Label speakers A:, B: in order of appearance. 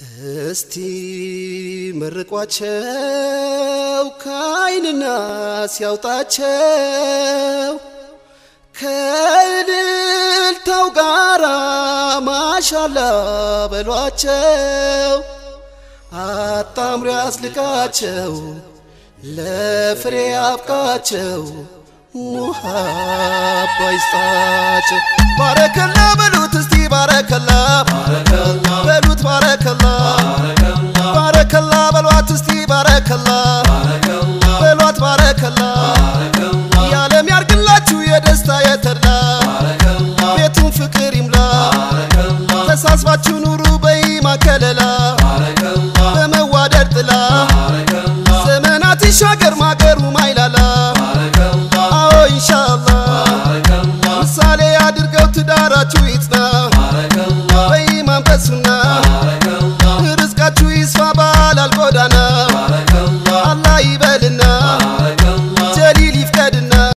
A: እስቲ መርቋቸው ከአይንና ሲያውጣቸው ከእልልታው ጋራ ማሻላ በሏቸው። አጣምሮ ያስልቃቸው ለፍሬ አብቃቸው ሙሃባ ይስጣቸው። ባረከላ በሉት እስቲ ባረከላ ተሳስባችሁ ኑሩ በይማከለላ በመዋደድ ጥላ ዘመናት ይሻገር ማገሩ ማይላላ አዎ ኢንሻአላ ምሳሌ አድርገው ትዳራችሁ ይጽና በኢማን በሱና ርዝቃችሁ ይስፋ ባላል ጎዳና